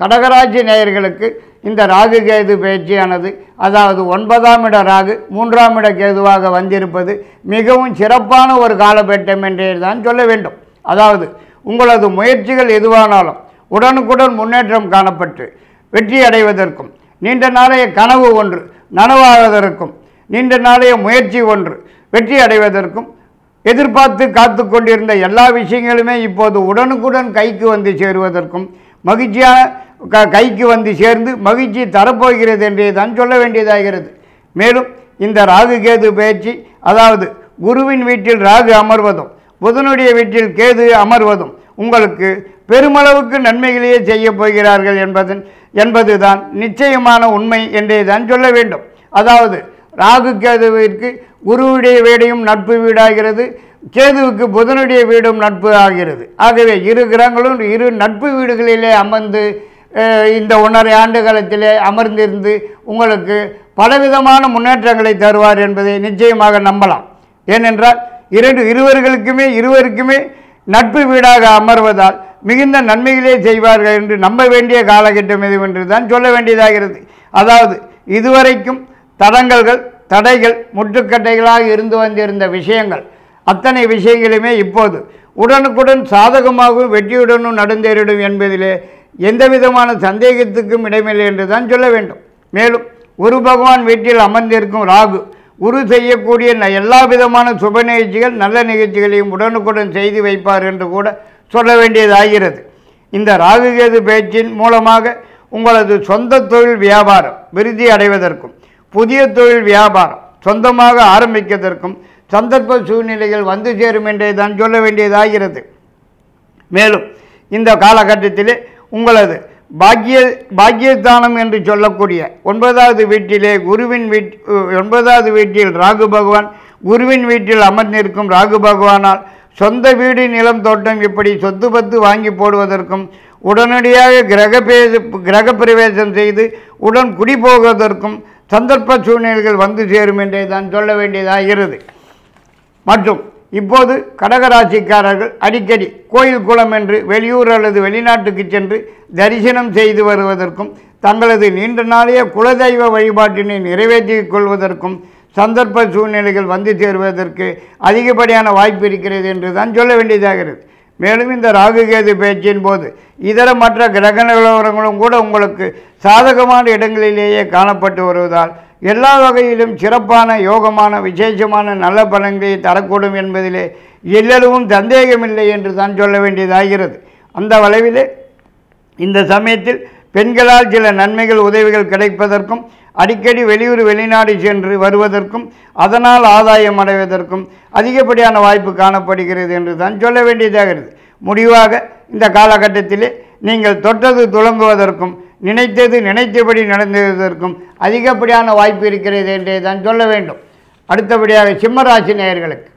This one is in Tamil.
கடகராட்சி நேயர்களுக்கு இந்த ராகு கேது பயிற்சியானது அதாவது ஒன்பதாம் இட ராகு மூன்றாம் இட கேதுவாக வந்திருப்பது மிகவும் சிறப்பான ஒரு காலகட்டம் என்றே தான் சொல்ல வேண்டும். அதாவது உங்களது முயற்சிகள் எதுவானாலும் உடனுக்குடன் முன்னேற்றம் காணப்பட்டு வெற்றி அடைவதற்கும் நீண்ட நாளைய கனவு ஒன்று நனவாவதற்கும் நீண்ட நாளைய முயற்சி ஒன்று வெற்றி அடைவதற்கும் எதிர்பார்த்து காத்து கொண்டிருந்த எல்லா விஷயங்களுமே இப்போது உடனுக்குடன் கைக்கு வந்து சேருவதற்கும் மகிழ்ச்சியான க கைக்கு வந்து சேர்ந்து மகிழ்ச்சி தரப்போகிறது என்றே தான் சொல்ல வேண்டியதாகிறது. மேலும் இந்த ராகு கேது பயிற்சி அதாவது குருவின் வீட்டில் ராகு அமர்வதும் புதனுடைய வீட்டில் கேது அமர்வதும் உங்களுக்கு பெருமளவுக்கு நன்மைகளையே செய்ய போகிறார்கள் என்பதன் என்பதுதான் நிச்சயமான உண்மை என்றே தான் சொல்ல வேண்டும். அதாவது ராகு கேதுவிற்கு குருவுடைய வீடையும் நட்பு வீடாகிறது கேதுவுக்கு புதனுடைய வீடும் நட்பு ஆகிறது. ஆகவே இரு கிரகங்களும் இரு நட்பு வீடுகளிலே அமர்ந்து இந்த ஒன்றரை ஆண்டு காலத்திலே அமர்ந்திருந்து உங்களுக்கு பலவிதமான முன்னேற்றங்களை தருவார் என்பதை நிச்சயமாக நம்பலாம். ஏனென்றால் இரண்டு இருவர்களுக்குமே இருவருக்குமே நட்பு வீடாக அமர்வதால் மிகுந்த நன்மைகளே செய்வார்கள் என்று நம்ப வேண்டிய காலகட்டம் எதுவென்று தான் சொல்ல வேண்டியதாகிறது. அதாவது இதுவரைக்கும் தடங்கல்கள் தடைகள் முட்டுக்கட்டைகளாக இருந்து வந்திருந்த விஷயங்கள் அத்தனை விஷயங்களுமே இப்போது உடனுக்குடன் சாதகமாகவும் வெற்றியுடனும் நடந்தேறிடும் என்பதிலே எந்த விதமான சந்தேகத்துக்கும் இடமில்லை என்று தான் சொல்ல வேண்டும். மேலும் குரு பகவான் வீட்டில் அமர்ந்திருக்கும் ராகு குரு செய்யக்கூடிய ந- எல்லா விதமான சுப நிகழ்ச்சிகள் நல்ல நிகழ்ச்சிகளையும் உடனுக்குடன் செய்து வைப்பார் என்று கூட சொல்ல வேண்டியதாகிறது. இந்த ராகுகேது பேச்சின் மூலமாக உங்களது சொந்த தொழில் வியாபாரம் விருதி அடைவதற்கும் புதிய தொழில் வியாபாரம் சொந்தமாக ஆரம்பிக்கதற்கும் சந்தர்ப்ப சூழ்நிலைகள் வந்து சேரும் என்றே தான் சொல்ல வேண்டியதாகிறது. மேலும் இந்த காலகட்டத்திலே உங்களது பாக்கிய பாக்கியஸ்தானம் என்று சொல்லக்கூடிய ஒன்பதாவது வீட்டிலே குருவின் வீட் ஒன்பதாவது வீட்டில் ராகு பகவான் குருவின் வீட்டில் அமர்ந்திருக்கும் ராகு பகவானால் சொந்த வீடு நிலம் தோட்டம் இப்படி சொத்து பத்து வாங்கி போடுவதற்கும் உடனடியாக கிரகப்பே கிரக பிரவேசம் செய்து உடன் குடி போவதற்கும் சந்தர்ப்ப சூழ்நிலைகள் வந்து சேரும் என்றே தான் சொல்ல வேண்டியதாகிறது. மற்றும் இப்போது கடகராசிக்காரர்கள் அடிக்கடி கோயில் குளம் என்று வெளியூர் அல்லது வெளிநாட்டுக்கு சென்று தரிசனம் செய்து வருவதற்கும் தங்களது நீண்ட நாளைய குலதெய்வ வழிபாட்டினை நிறைவேற்றிக் கொள்வதற்கும் சந்தர்ப்ப சூழ்நிலைகள் வந்து சேருவதற்கு அதிகப்படியான வாய்ப்பு இருக்கிறது என்று தான் சொல்ல வேண்டியதாகிறது மேலும் இந்த ராகுகேது பேச்சின் போது இதர மற்ற கிரக நிலவரங்களும் கூட உங்களுக்கு சாதகமான இடங்களிலேயே காணப்பட்டு வருவதால் எல்லா வகையிலும் சிறப்பான யோகமான விசேஷமான நல்ல பலன்களை தரக்கூடும் என்பதிலே எல்லளவும் சந்தேகமில்லை என்று தான் சொல்ல வேண்டியதாகிறது. அந்த வளைவிலே இந்த சமயத்தில் பெண்களால் சில நன்மைகள் உதவிகள் கிடைப்பதற்கும் அடிக்கடி வெளியூர் வெளிநாடு சென்று வருவதற்கும் அதனால் ஆதாயம் அடைவதற்கும் அதிகப்படியான வாய்ப்பு காணப்படுகிறது என்று தான் சொல்ல வேண்டியதாகிறது. முடிவாக இந்த காலகட்டத்திலே நீங்கள் தொட்டது துளங்குவதற்கும் நினைத்தது நினைத்தபடி நடந்ததற்கும் அதிகப்படியான வாய்ப்பு இருக்கிறது என்றே தான் சொல்ல வேண்டும். அடுத்தபடியாக சிம்மராசி நேயர்களுக்கு.